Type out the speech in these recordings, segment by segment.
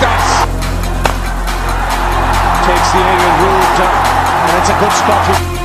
Lucas. Takes the angle, rolled up, and it's a good spot.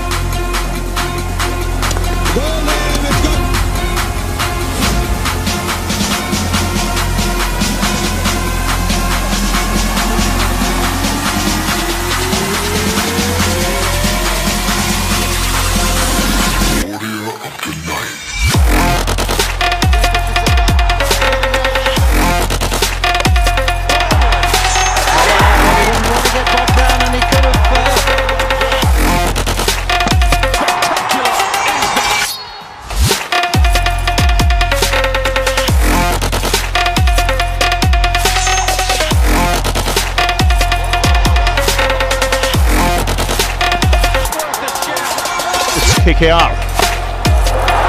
For... kick out.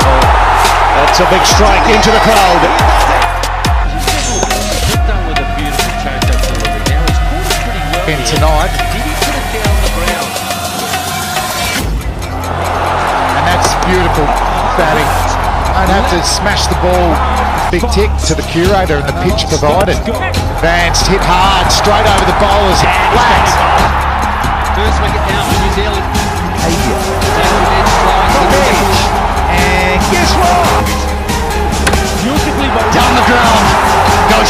Oh, that's a big strike into the crowd. And tonight, and that's beautiful batting. Don't have to smash the ball. Big tick to the curator and the pitch provided. Advanced, hit hard, straight over the bowlers. Flat. First wicket down for New Zealand.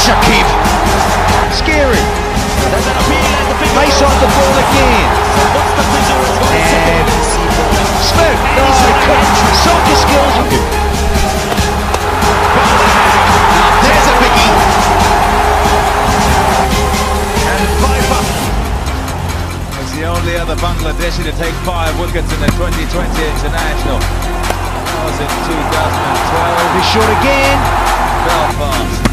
Shakib. Scary. Face on the ball again. And Smith. Easy catch. Soccer skills. There's a biggie. And Piper. He's the only other Bangladeshi to take five wickets in the 2020 international. That was in 2012. He's short again. Belfast.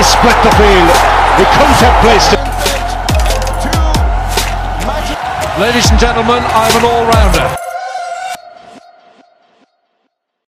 He split the field. He contemplates it. Ladies and gentlemen, I'm an all-rounder.